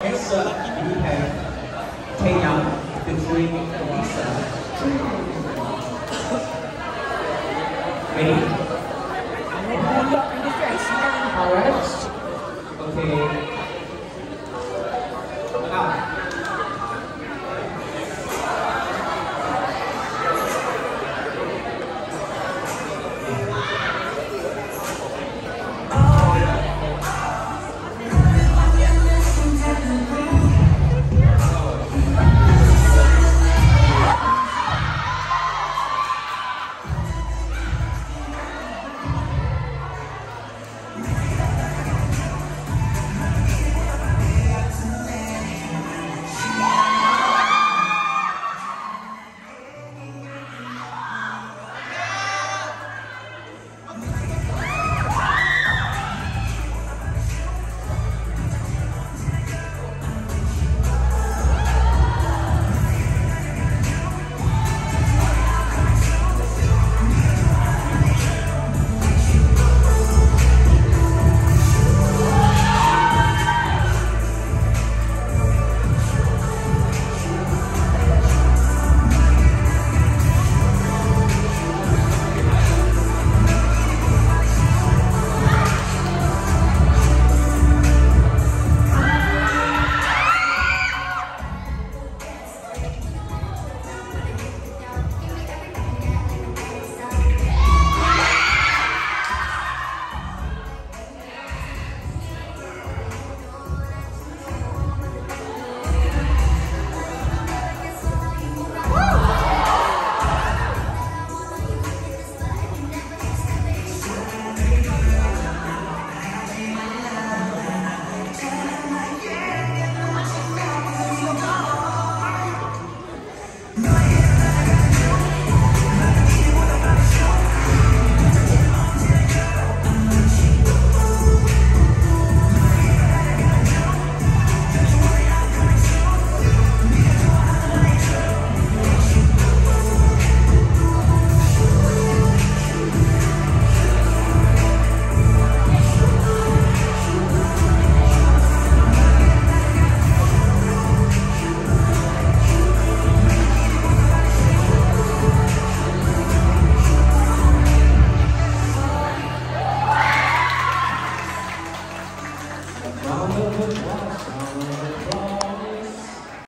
Next up, we have Taeyang featuring Lisa. Ready? Bulok, round of applause, round of applause.